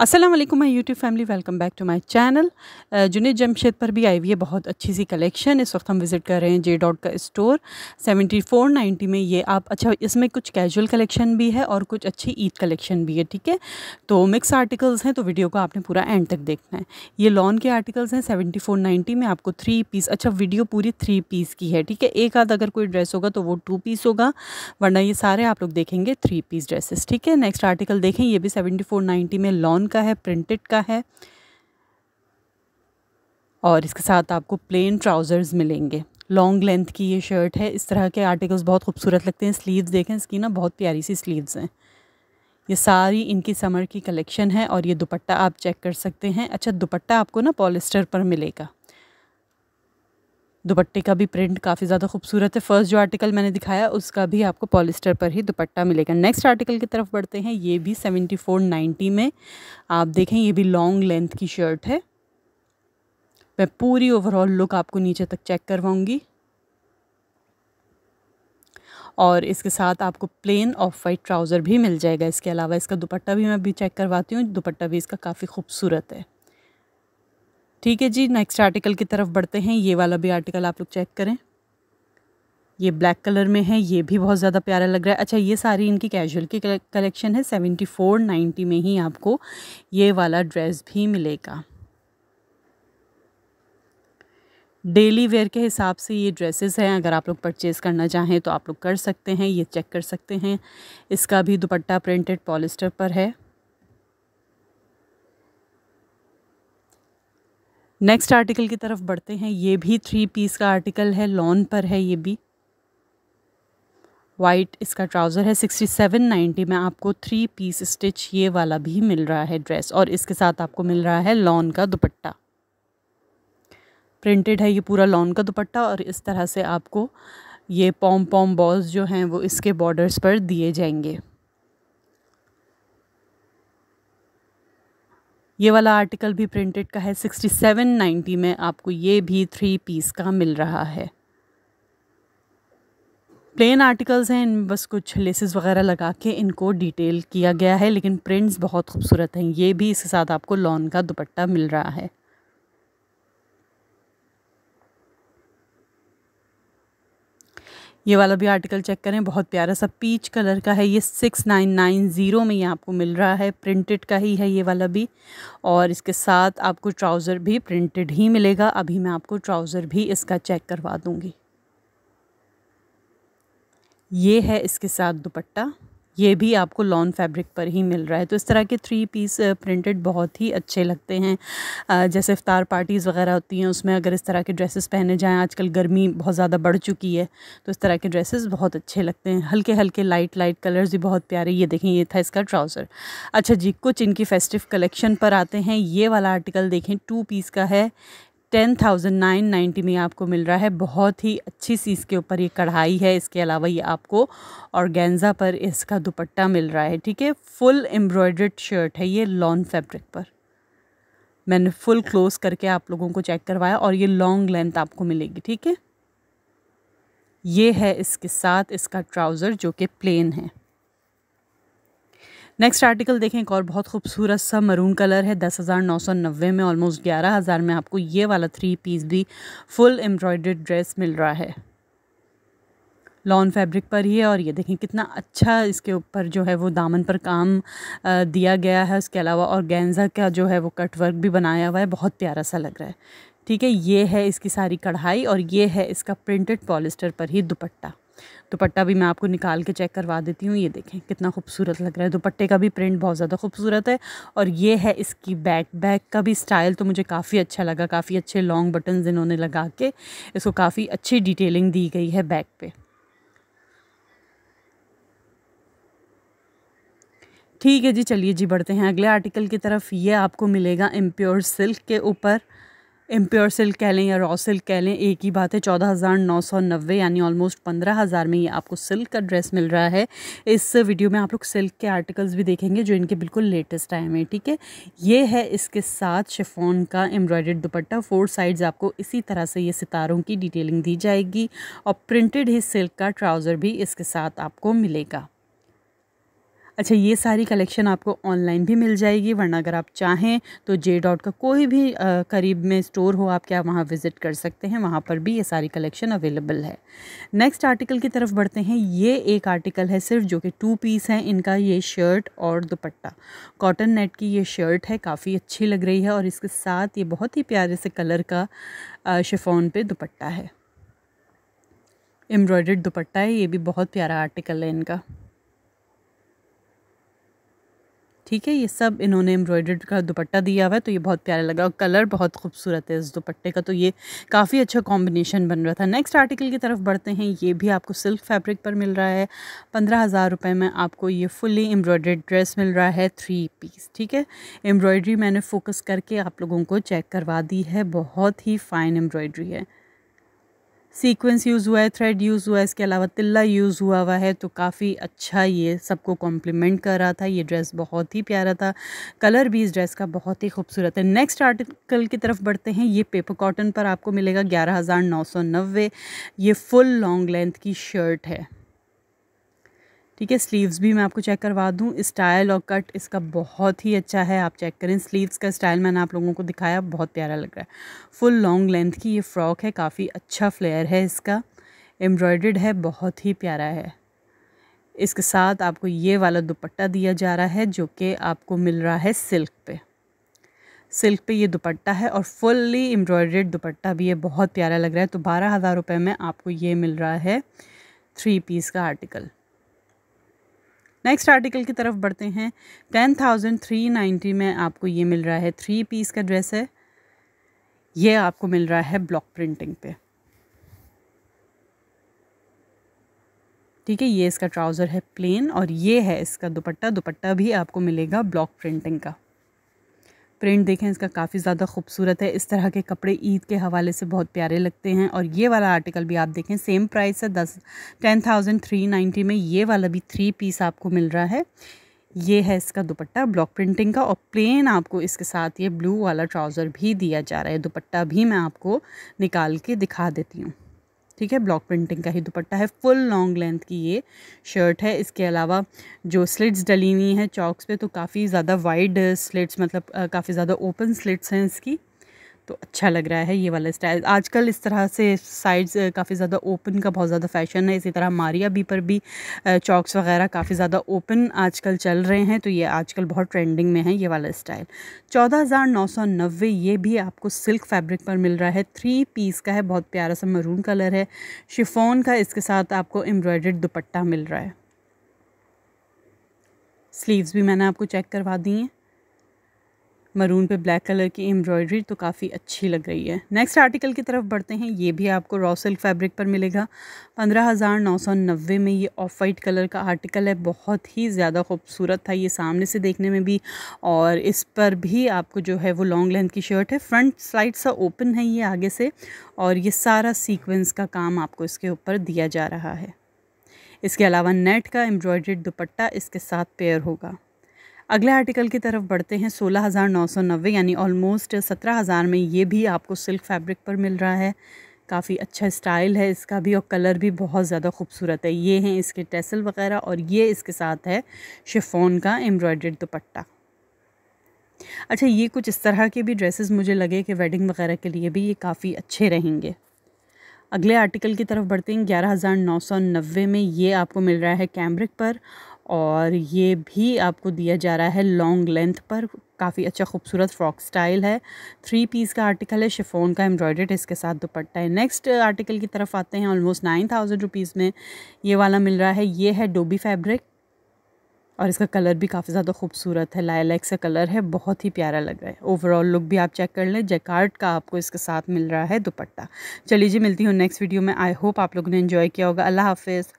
वालेकुम my YouTube family welcome back to my channel Junaid Jamshed पर भी आई हुई है बहुत अच्छी सी कलेक्शन इस वक्त हम विज़िट कर रहे हैं जे डॉट का स्टोर सेवेंटी फोर नाइन्टी में ये आप अच्छा इसमें कुछ कैजुअल कलेक्शन भी है और कुछ अच्छी ईद कलेक्शन भी है, ठीक है? तो मिक्स आर्टिकल्स हैं तो वीडियो को आपने पूरा एंड तक देखना है। ये लॉन के आर्टिकल्स हैं सेवेंटी फोर नाइन्टी में आपको थ्री पीस अच्छा वीडियो पूरी थ्री पीस की है, ठीक है? एक आध अगर कोई ड्रेस होगा तो वो टू पीस होगा, वरना ये सारे आप लोग देखेंगे थ्री पीस ड्रेसेस ठीक है? नेक्स्ट आर्टिकल देखें, ये भी सेवेंटी फोर नाइन्टी में लॉन का है प्रिंटेड का है और इसके साथ आपको प्लेन ट्राउज़र्स मिलेंगे। लॉन्ग लेंथ की ये शर्ट है। इस तरह के आर्टिकल्स बहुत खूबसूरत लगते हैं। स्लीव्स देखें, इसकी ना बहुत प्यारी सी स्लीव्स हैं। ये सारी इनकी समर की कलेक्शन है और ये दुपट्टा आप चेक कर सकते हैं। अच्छा दुपट्टा आपको ना पॉलिस्टर पर मिलेगा। दुपट्टे का भी प्रिंट काफ़ी ज़्यादा खूबसूरत है। फ़र्स्ट जो आर्टिकल मैंने दिखाया, उसका भी आपको पॉलिस्टर पर ही दुपट्टा मिलेगा। नेक्स्ट आर्टिकल की तरफ़ बढ़ते हैं, ये भी सेवेंटी फोर नाइन्टी में। आप देखें, ये भी लॉन्ग लेंथ की शर्ट है। मैं पूरी ओवरऑल लुक आपको नीचे तक चेक करवाऊँगी। और इसके साथ आपको प्लेन ऑफ़ वाइट ट्राउज़र भी मिल जाएगा। इसके अलावा इसका दुपट्टा भी मैं अभी चेक करवाती हूँ। दुपट्टा भी इसका काफ़ी खूबसूरत है। ठीक है जी नेक्स्ट आर्टिकल की तरफ़ बढ़ते हैं। ये वाला भी आर्टिकल आप लोग चेक करें। ये ब्लैक कलर में है, ये भी बहुत ज़्यादा प्यारा लग रहा है। अच्छा ये सारी इनकी कैजुअल की कलेक्शन है सेवेंटी फोर नाइन्टी में ही आपको ये वाला ड्रेस भी मिलेगा। डेली वेयर के हिसाब से ये ड्रेसेस हैं, अगर आप लोग परचेज़ करना चाहें तो आप लोग कर सकते हैं, ये चेक कर सकते हैं। इसका भी दुपट्टा प्रिंटेड पॉलिस्टर पर है। नेक्स्ट आर्टिकल की तरफ़ बढ़ते हैं। ये भी थ्री पीस का आर्टिकल है लॉन पर है ये भी। वाइट इसका ट्राउज़र है सिक्सटी सेवन नाइन्टी में आपको थ्री पीस स्टिच ये वाला भी मिल रहा है ड्रेस और इसके साथ आपको मिल रहा है लॉन का दुपट्टा। प्रिंटेड है ये पूरा लॉन का दुपट्टा और इस तरह से आपको ये पॉम पॉम बॉल्स जो हैं वो इसके बॉर्डर्स पर दिए जाएँगे। ये वाला आर्टिकल भी प्रिंटेड का है सिक्सटी सेवन नाइन्टी में आपको ये भी थ्री पीस का मिल रहा है। प्लेन आर्टिकल्स हैं इनमें बस कुछ लेसेस वगैरह लगा के इनको डिटेल किया गया है, लेकिन प्रिंट्स बहुत खूबसूरत हैं, ये भी इसके साथ आपको लॉन का दुपट्टा मिल रहा है। ये वाला भी आर्टिकल चेक करें, बहुत प्यारा सा पीच कलर का है, ये सिक्स नाइन नाइन ज़ीरो में ये आपको मिल रहा है प्रिंटेड का ही है ये वाला भी, और इसके साथ आपको ट्राउज़र भी प्रिंटेड ही मिलेगा, अभी मैं आपको ट्राउज़र भी इसका चेक करवा दूँगी। ये है इसके साथ दुपट्टा। ये भी आपको लॉन फैब्रिक पर ही मिल रहा है। तो इस तरह के थ्री पीस प्रिंटेड बहुत ही अच्छे लगते हैं। जैसे इफ्तार पार्टीज़ वगैरह होती हैं, उसमें अगर इस तरह के ड्रेसेस पहने जाएँ, आजकल गर्मी बहुत ज़्यादा बढ़ चुकी है तो इस तरह के ड्रेसेस बहुत अच्छे लगते हैं। हल्के हल्के लाइट लाइट कलर्स भी बहुत प्यारे, ये देखें, ये था इसका ट्राउज़र अच्छा जी, कुछ इनकी फेस्टिव कलेक्शन पर आते हैं। ये वाला आर्टिकल देखें टू पीस का है। टेन थाउज़ेंड नाइन नाइन्टी में आपको मिल रहा है। बहुत ही अच्छी सी इसके ऊपर ये कढ़ाई है। इसके अलावा ये आपको और गेंजा पर इसका दुपट्टा मिल रहा है, ठीक है? फुल एम्ब्रॉयड्रेड शर्ट है ये लॉन फैब्रिक पर। मैंने फुल क्लोज करके आप लोगों को चेक करवाया और ये लॉन्ग लेंथ आपको मिलेगी, ठीक है? ये है इसके साथ इसका ट्राउज़र जो कि प्लेन है। नेक्स्ट आर्टिकल देखें, एक और बहुत खूबसूरत सा मरून कलर है, दस हज़ार नौ सौ नब्बे में ऑलमोस्ट ग्यारह हज़ार में आपको ये वाला थ्री पीस भी फुल एम्ब्रॉयड ड्रेस मिल रहा है। लॉन फैब्रिक पर ही है और ये देखें कितना अच्छा इसके ऊपर जो है वो दामन पर काम दिया गया है। उसके अलावा और गेंजा का जो है वो कट वर्क भी बनाया हुआ है, बहुत प्यारा सा लग रहा है। ठीक है, ये है इसकी सारी कढ़ाई और ये है इसका प्रिंटेड पॉलिस्टर पर ही दुपट्टा। दुपट्टा भी मैं आपको निकाल के चेक करवा देती हूँ, ये देखें कितना खूबसूरत लग रहा है। दुपट्टे का भी प्रिंट बहुत ज़्यादा खूबसूरत है और ये है इसकी बैक बैक का भी स्टाइल तो मुझे काफ़ी अच्छा लगा, काफ़ी अच्छे लॉन्ग बटन्स इन्होंने लगा के इसको काफ़ी अच्छी डिटेलिंग दी गई है बैक पे। ठीक है जी, चलिए जी बढ़ते हैं। अगले आर्टिकल की तरफ़ ये आपको मिलेगा इम्प्योर सिल्क के ऊपर। इम्प्योर सिल्क कह लें या रॉ सिल्क कह लें, एक ही बात है, चौदह हज़ार नौ सौ नब्बे, यानी ऑलमोस्ट पंद्रह हज़ार में ये आपको सिल्क का ड्रेस मिल रहा है। इस वीडियो में आप लोग सिल्क के आर्टिकल्स भी देखेंगे, जो इनके बिल्कुल लेटेस्ट टाइम है, ठीक है? ये है इसके साथ शिफोन का एम्ब्रॉयड दुपट्टा। फोर साइड्स आपको इसी तरह से ये सितारों की डिटेलिंग दी जाएगी, और प्रिंटेड ही सिल्क का ट्राउज़र भी इसके साथ आपको मिलेगा। अच्छा ये सारी कलेक्शन आपको ऑनलाइन भी मिल जाएगी वरना अगर आप चाहें तो जे डॉट का कोई भी आ, करीब में स्टोर हो आप क्या वहाँ विज़िट कर सकते हैं वहाँ पर भी ये सारी कलेक्शन अवेलेबल है। नेक्स्ट आर्टिकल की तरफ़ बढ़ते हैं। ये एक आर्टिकल है सिर्फ़ जो कि टू पीस है इनका ये शर्ट और दुपट्टा। कॉटन नेट की ये शर्ट है काफ़ी अच्छी लग रही है और इसके साथ ये बहुत ही प्यारे से कलर का शिफोन पे दुपट्टा है। एम्ब्रॉयड दुपट्टा है ये भी बहुत प्यारा आर्टिकल है इनका। ठीक है, ये सब इन्होंने एम्ब्रॉयडर्ड का दुपट्टा दिया हुआ है तो ये बहुत प्यारा लगा और कलर बहुत खूबसूरत है इस दुपट्टे का तो ये काफ़ी अच्छा कॉम्बिनेशन बन रहा था। नेक्स्ट आर्टिकल की तरफ़ बढ़ते हैं, ये भी आपको सिल्क फैब्रिक पर मिल रहा है, पंद्रह हज़ार रुपये में आपको ये फुली एम्ब्रॉयड्रेड ड्रेस मिल रहा है थ्री पीस ठीक है? एम्ब्रॉयड्री मैंने फोकस करके आप लोगों को चेक करवा दी है, बहुत ही फ़ाइन एम्ब्रॉयड्री है। सीक्वेंस यूज़ हुआ है थ्रेड यूज़ हुआ है, इसके अलावा तिल्ला यूज़ हुआ हुआ है तो काफ़ी अच्छा ये सबको कॉम्प्लीमेंट कर रहा था, ये ड्रेस बहुत ही प्यारा था। कलर भी इस ड्रेस का बहुत ही खूबसूरत है। नेक्स्ट आर्टिकल की तरफ़ बढ़ते हैं, ये पेपर कॉटन पर आपको मिलेगा ग्यारह हज़ार नौ सौ नब्बे, ये फुल लॉन्ग लेंथ की शर्ट है। ठीक है स्लीव्स भी मैं आपको चेक करवा दूँ। स्टाइल और कट इसका बहुत ही अच्छा है, आप चेक करें। स्लीव्स का स्टाइल मैंने आप लोगों को दिखाया, बहुत प्यारा लग रहा है। फुल लॉन्ग लेंथ की ये फ्रॉक है, काफ़ी अच्छा फ्लेयर है इसका। एम्ब्रॉयड है, बहुत ही प्यारा है। इसके साथ आपको ये वाला दुपट्टा दिया जा रहा है, जो कि आपको मिल रहा है सिल्क पे। सिल्क पे ये दुपट्टा है और फुल्ली एम्ब्रॉयड दुपट्टा भी ये बहुत प्यारा लग रहा है। तो बारह हज़ार रुपये में आपको ये मिल रहा है थ्री पीस का आर्टिकल नेक्स्ट आर्टिकल की तरफ़ बढ़ते हैं। टेन थाउज़ेंड थ्री नाइन्टी में आपको ये मिल रहा है। थ्री पीस का ड्रेस है। ये आपको मिल रहा है ब्लॉक प्रिंटिंग पे। ठीक है, ये इसका ट्राउज़र है प्लेन और ये है इसका दुपट्टा। दुपट्टा भी आपको मिलेगा ब्लॉक प्रिंटिंग का। प्रिंट देखें, इसका काफ़ी ज़्यादा खूबसूरत है। इस तरह के कपड़े ईद के हवाले से बहुत प्यारे लगते हैं और ये वाला आर्टिकल भी आप देखें, सेम प्राइस है, दस टेन थाउज़ेंड थ्री नाइन्टी में ये वाला भी थ्री पीस आपको मिल रहा है। ये है इसका दुपट्टा ब्लॉक प्रिंटिंग का और प्लेन आपको इसके साथ ये ब्लू वाला ट्राउज़र भी दिया जा रहा है। दुपट्टा भी मैं आपको निकाल के दिखा देती हूँ। ठीक है ब्लॉक प्रिंटिंग का ही दुपट्टा है फुल लॉन्ग लेंथ की ये शर्ट है। इसके अलावा जो स्लिट्स डली हुई हैं चौक्स पे तो काफ़ी ज़्यादा वाइड स्लिट्स मतलब काफ़ी ज़्यादा ओपन स्लिट्स हैं इसकी। तो अच्छा लग रहा है ये वाला स्टाइल आजकल इस तरह से साइड्स काफ़ी ज़्यादा ओपन का बहुत ज़्यादा फ़ैशन है। इसी तरह मारिया बी पर भी चॉक्स वगैरह काफ़ी ज़्यादा ओपन आजकल चल रहे हैं तो ये आजकल बहुत ट्रेंडिंग में है ये वाला स्टाइल चौदह हज़ार नौ सौ नब्बे, ये भी आपको सिल्क फैब्रिक पर मिल रहा है। थ्री पीस का है, बहुत प्यारा सा मरून कलर है। शिफोन का इसके साथ आपको एम्ब्रॉयड दुपट्टा मिल रहा है। स्लीव्स भी मैंने आपको चेक करवा दी हैं। मरून पे ब्लैक कलर की एम्ब्रॉयडरी तो काफ़ी अच्छी लग रही है। नेक्स्ट आर्टिकल की तरफ़ बढ़ते हैं, ये भी आपको रॉ सिल्क फैब्रिक पर मिलेगा। पंद्रह हज़ार नौ सौ नब्बे में ये ऑफ़ वाइट कलर का आर्टिकल है, बहुत ही ज़्यादा खूबसूरत था ये सामने से देखने में भी। और इस पर भी आपको जो है वो लॉन्ग लेंथ की शर्ट है फ्रंट साइड सा ओपन है ये आगे से। और ये सारा सीक्वेंस का काम आपको इसके ऊपर दिया जा रहा है। इसके अलावा नेट का एम्ब्रॉयड दुपट्टा इसके साथ पेयर होगा। अगले आर्टिकल की तरफ़ बढ़ते हैं। सोलह हज़ार नौ सौ नब्बे यानी ऑलमोस्ट सत्रह हज़ार में ये भी आपको सिल्क फैब्रिक पर मिल रहा है। काफ़ी अच्छा स्टाइल है इसका भी और कलर भी बहुत ज़्यादा खूबसूरत है। ये हैं इसके टेसल वगैरह और ये इसके साथ है शिफोन का एम्ब्रॉयड दुपट्टा। अच्छा ये कुछ इस तरह के भी ड्रेसेस मुझे लगे कि वेडिंग वगैरह के लिए भी ये काफ़ी अच्छे रहेंगे। अगले आर्टिकल की तरफ़ बढ़ते हैं। ग्यारह हज़ार नौ सौ नब्बे में ये आपको मिल रहा है कैमरिक पर और ये भी आपको दिया जा रहा है लॉन्ग लेंथ पर। काफ़ी अच्छा खूबसूरत फ्रॉक स्टाइल है। थ्री पीस का आर्टिकल है शिफोन का एम्ब्रॉयडर्ड इसके साथ दुपट्टा है। नेक्स्ट आर्टिकल की तरफ़ आते हैं ऑलमोस्ट नाइन थाउज़ेंड रुपीज़ में। ये वाला मिल रहा है, ये है डोबी फैब्रिक और इसका कलर भी काफ़ी ज़्यादा खूबसूरत है। लाइलैक सा कलर है, बहुत ही प्यारा लग रहा है। ओवरऑल लुक भी आप चेक कर लें जैकार्ड का आपको इसके साथ मिल रहा है दुपट्टा। चलिए जी, मिलती हूँ नेक्स्ट वीडियो में। आई होप आप लोगों ने इन्जॉय किया होगा। अल्लाह हाफिज़।